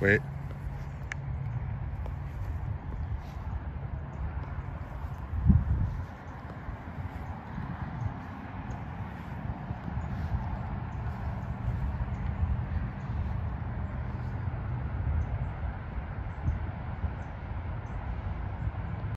Wait.